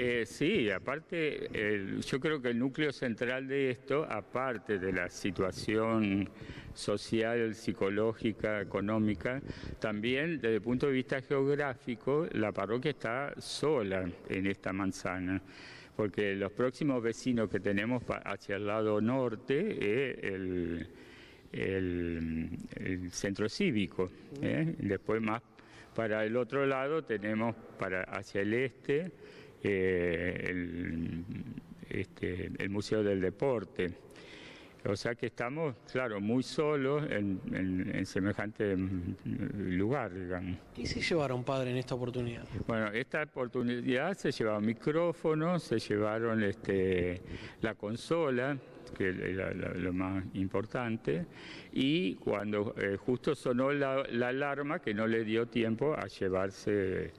Eh, sí, aparte, el- yo creo que el núcleo central de esto, aparte de la situación social, psicológica, económica, también desde el punto de vista geográfico, la parroquia está sola en esta manzana. Porque los próximos vecinos que tenemos hacia el lado norte es el, el- el centro cívico. ¿eh? Después más para el otro lado tenemos para hacia el este eh, el, este, el Museo del Deporte. O sea que estamos, claro, muy solos en, en- en semejante mm, lugar, digamos. ¿Qué se llevaron, padre, en esta oportunidad? Bueno, esta oportunidad se llevaron micrófonos, se llevaron este, la consola, que era lo más importante, y cuando eh, justo sonó la, la alarma, que no le dio tiempo a llevarse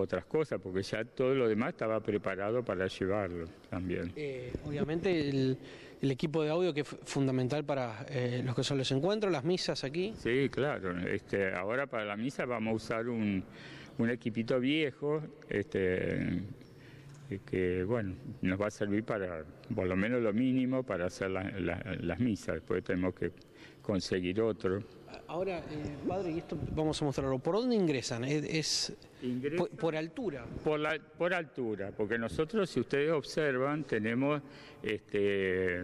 otras cosas, porque ya todo lo demás estaba preparado para llevarlo también. Eh, obviamente el, el equipo de audio que es fundamental para eh, los que son los encuentros, las misas aquí. Sí, claro. Este, ahora para la misa vamos a usar un, un equipito viejo, este, que bueno, nos va a servir para, por lo menos lo mínimo, para hacer la- la- las misas. Después tenemos que conseguir otro. Ahora, eh, padre, y esto vamos a mostrarlo. ¿Por dónde ingresan? ¿Es, es Ingresan- por, por altura? Por, la, por altura, porque nosotros, si ustedes observan, tenemos este,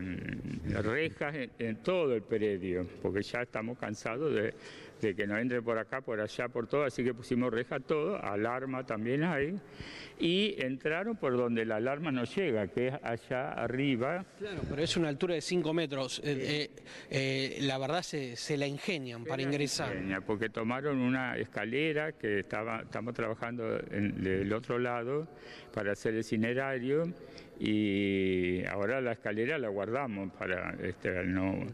rejas en, en todo el predio, porque ya estamos cansados de, de que nos entren por acá, por allá, por todo, así que pusimos reja todo, alarma también hay, y entraron por donde la alarma no llega, que es allá arriba. Claro, pero es una altura de 5 metros. Eh, eh, eh, la verdad se, se la ingenian para ingresar. Pequeña, Porque tomaron una escalera que estaba, estamos trabajando en- del otro lado para hacer el itinerario y ahora la escalera la guardamos para este, no.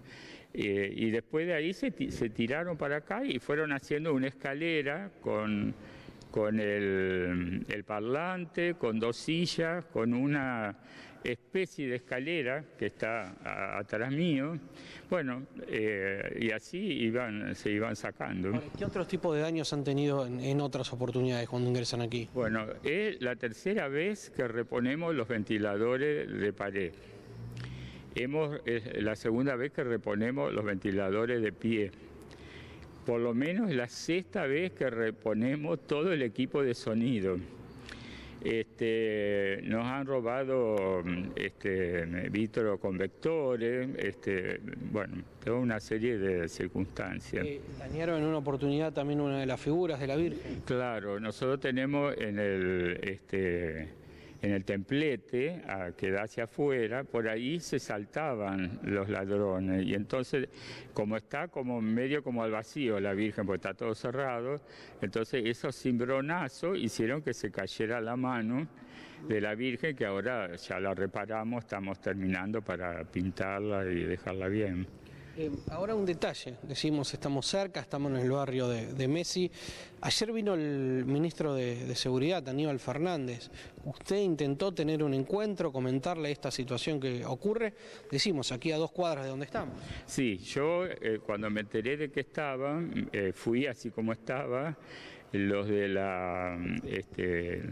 Eh, y después de ahí se, se tiraron para acá y fueron haciendo una escalera con, con el, el parlante, con dos sillas, con una especie de escalera que está a- atrás mío. Bueno, eh, y así iban, se iban sacando. Ahora, ¿Qué otros tipos de daños han tenido en, en otras oportunidades cuando ingresan aquí? Bueno, es la tercera vez que reponemos los ventiladores de pared. Hemos, es la segunda vez que reponemos los ventiladores de pie. Por lo menos la sexta vez que reponemos todo el equipo de sonido. Este, nos han robado este, vitroconvectores, este, bueno, toda una serie de circunstancias. Eh, dañaron en una oportunidad también una de las figuras de la Virgen. Claro, nosotros tenemos en el este en el templete a, que da hacia afuera, por ahí se saltaban los ladrones y entonces como está como medio como al vacío la Virgen, porque está todo cerrado, entonces esos cimbronazos hicieron que se cayera la mano de la Virgen que ahora ya la reparamos, estamos terminando para pintarla y dejarla bien. Eh, ahora un detalle, decimos estamos cerca, estamos en el barrio de, Messi. Ayer vino el ministro de, Seguridad, Aníbal Fernández. Usted intentó tener un encuentro, comentarle esta situación que ocurre. Decimos, aquí a dos cuadras de donde estamos. Sí, yo eh, cuando me enteré de que estaba, eh, fui así como estaba, los de la este,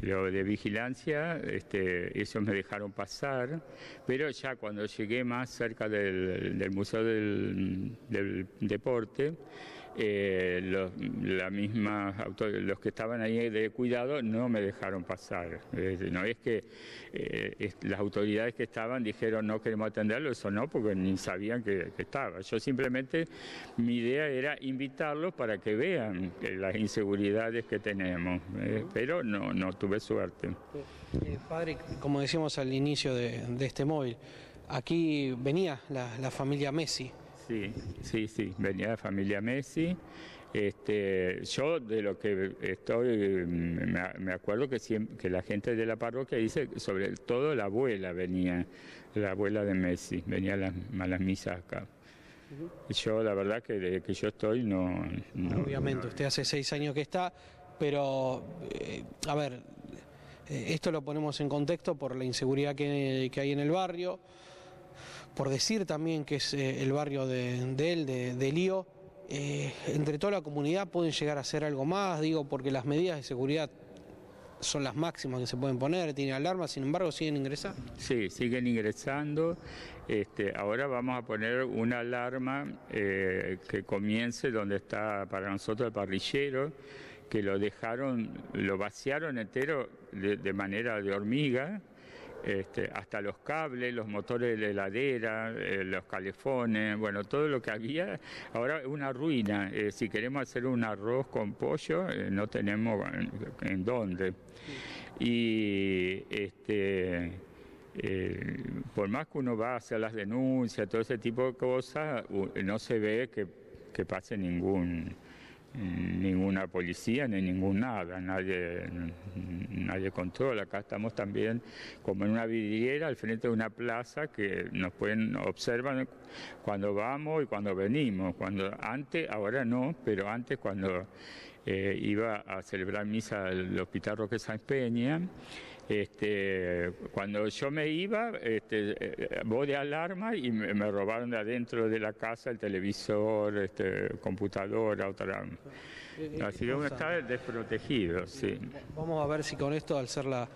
lo de vigilancia, este, ellos me dejaron pasar, pero ya cuando llegué más cerca del, Museo del Deporte, eh, los, la misma los que estaban ahí de cuidado no me dejaron pasar. Eh, no es que eh, las autoridades que estaban dijeron no queremos atenderlo, eso no, porque ni sabían que, estaba. Yo simplemente, mi idea era invitarlos para que vean que las inseguridades que tenemos, eh, pero no, no tuve suerte. Eh, padre, como decíamos al inicio de, de este móvil, aquí venía la familia Messi. Sí, sí, sí, venía de familia Messi. Este, yo de lo que estoy, mm, me, acuerdo que, siempre, que la gente de la parroquia dice, sobre todo la abuela venía, la abuela de Messi, venía a las, a las misas acá. Yo la verdad que desde que yo estoy no... no- Obviamente, usted hace seis años que está, pero, eh, a ver, eh, esto lo ponemos en contexto por la inseguridad que, que hay en el barrio, por decir también que es eh, el barrio de, él, de, de Lío. Eh, entre toda la comunidad pueden llegar a hacer algo más, digo, porque las medidas de seguridad son las máximas que se pueden poner, tiene alarma, sin embargo siguen ingresando. Sí, siguen ingresando. Este, ahora vamos a poner una alarma eh, que comience donde está para nosotros el parrillero, que lo dejaron, lo vaciaron entero de manera de hormiga este, hasta los cables, los motores de la heladera, eh, los calefones, bueno, todo lo que había, ahora una ruina. Eh, si queremos hacer un arroz con pollo, eh, no tenemos en, dónde. Y este, por más que uno va a hacer las denuncias, todo ese tipo de cosas, no se ve que pase ningún ninguna policía ni ningún nada, nadie, nadie controla. Acá estamos también como en una vidriera al frente de una plaza que nos pueden observar cuando vamos y cuando venimos. Cuando antes, ahora no, pero antes cuando eh, iba a celebrar misa al Hospital Roque San Peña, este, cuando yo me iba, este, eh, voz de alarma y me, robaron de adentro de la casa el televisor, este, computadora, otra. Así que uno está desprotegido, sí. Vamos a ver si con esto, al ser la,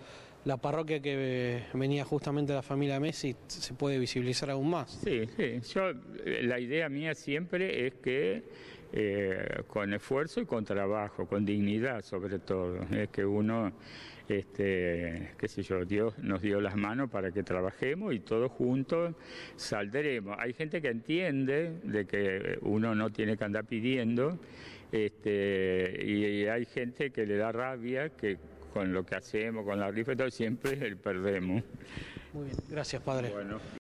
la parroquia que venía justamente la familia Messi, se puede visibilizar aún más. Sí, sí. Yo, eh, la idea mía siempre es que eh, con esfuerzo y con trabajo, con dignidad sobre todo, es que uno este, qué sé yo, Dios nos dio las manos para que trabajemos y todos juntos saldremos. Hay gente que entiende de que uno no tiene que andar pidiendo este, y hay gente que le da rabia que con lo que hacemos, con la rifa y todo, siempre perdemos. Muy bien, gracias padre.